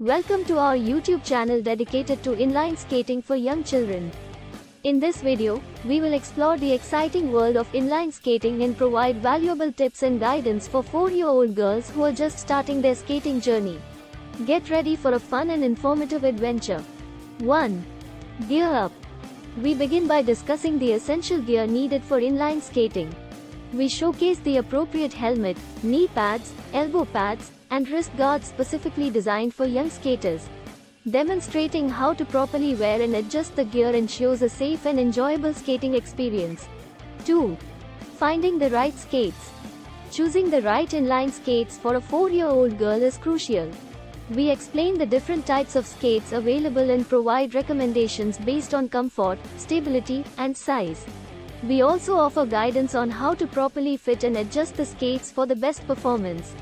Welcome to our YouTube channel dedicated to inline skating for young children. In this video, we will explore the exciting world of inline skating and provide valuable tips and guidance for 4-year-old girls who are just starting their skating journey. Get ready for a fun and informative adventure. 1. Gear up. We begin by discussing the essential gear needed for inline skating. We showcase the appropriate helmet, knee pads, elbow pads, and wrist guards specifically designed for young skaters. Demonstrating how to properly wear and adjust the gear ensures a safe and enjoyable skating experience. 2. Finding the right skates. Choosing the right inline skates for a 4-year-old girl is crucial. We explain the different types of skates available and provide recommendations based on comfort, stability, and size. We also offer guidance on how to properly fit and adjust the skates for the best performance.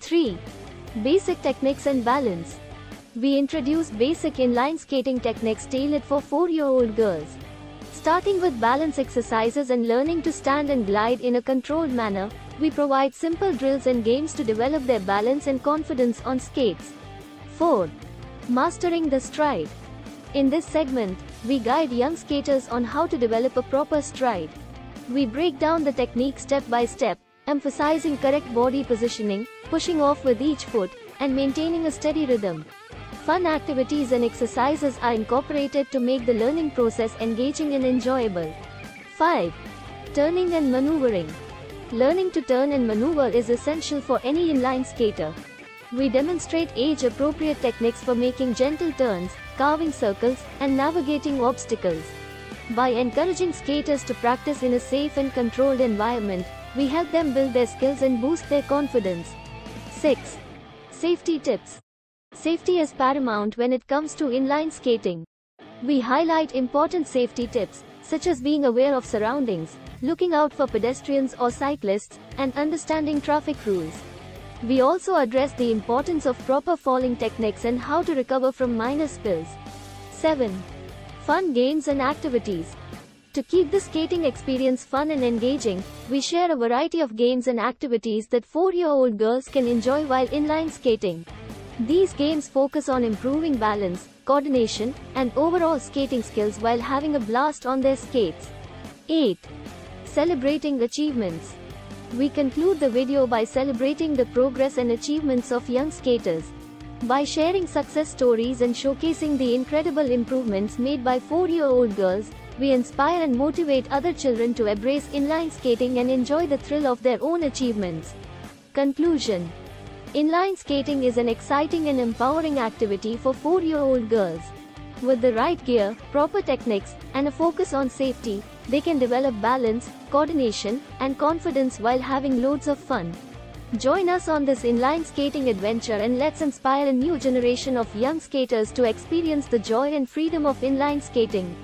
3. Basic techniques and balance. We introduce basic inline skating techniques tailored for 4-year-old girls. Starting with balance exercises and learning to stand and glide in a controlled manner, we provide simple drills and games to develop their balance and confidence on skates. 4. Mastering the stride. In this segment, we guide young skaters on how to develop a proper stride. We break down the technique step by step, emphasizing correct body positioning, pushing off with each foot, and maintaining a steady rhythm. Fun activities and exercises are incorporated to make the learning process engaging and enjoyable. 5. Turning and maneuvering. Learning to turn and maneuver is essential for any inline skater. We demonstrate age-appropriate techniques for making gentle turns, carving circles, and navigating obstacles. By encouraging skaters to practice in a safe and controlled environment, we help them build their skills and boost their confidence. 6. Safety tips. Safety is paramount when it comes to inline skating. We highlight important safety tips, such as being aware of surroundings, looking out for pedestrians or cyclists, and understanding traffic rules. We also address the importance of proper falling techniques and how to recover from minor spills. 7. Fun games and activities. To keep the skating experience fun and engaging, we share a variety of games and activities that 4-year-old girls can enjoy while inline skating. These games focus on improving balance, coordination, and overall skating skills while having a blast on their skates. 8. Celebrating achievements. We conclude the video by celebrating the progress and achievements of young skaters. By sharing success stories and showcasing the incredible improvements made by 4-year-old girls, we inspire and motivate other children to embrace inline skating and enjoy the thrill of their own achievements. Conclusion Inline skating is an exciting and empowering activity for 4-year-old girls. With the right gear, proper techniques, and a focus on safety, they can develop balance, coordination, and confidence while having loads of fun. Join us on this inline skating adventure and let's inspire a new generation of young skaters to experience the joy and freedom of inline skating.